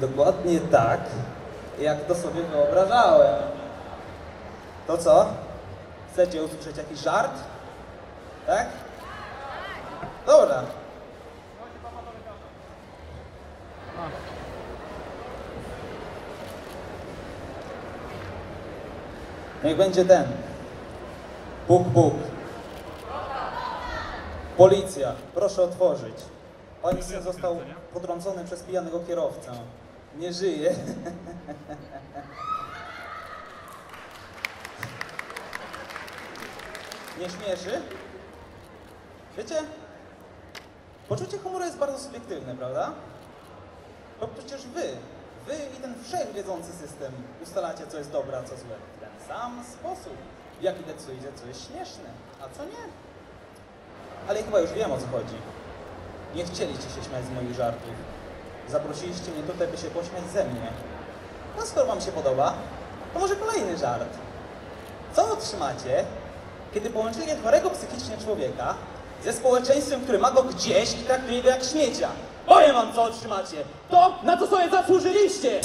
Dokładnie tak, jak to sobie wyobrażałem. To co? Chcecie usłyszeć jakiś żart? Tak? Dobra. Niech będzie ten. Puk, puk. Policja, proszę otworzyć. Pani syn został potrącony przez pijanego kierowcę. Nie żyje. Nie śmieszy? Wiecie, poczucie humoru jest bardzo subiektywne, prawda? Bo przecież wy, wy i ten wszechwiedzący system ustalacie, co jest dobre, a co złe. W ten sam sposób, w jaki decydujecie, co jest śmieszne, a co nie. Ale chyba już wiem, o co chodzi. Nie chcieliście się śmiać z moich żartów. Zaprosiliście mnie tutaj, by się pośmiać ze mnie. No skoro wam się podoba, to może kolejny żart. Co otrzymacie, kiedy połączycie chorego psychicznie człowieka ze społeczeństwem, które ma go gdzieś i traktuje go jak śmiecia? Powiem wam, co otrzymacie! To, na co sobie zasłużyliście!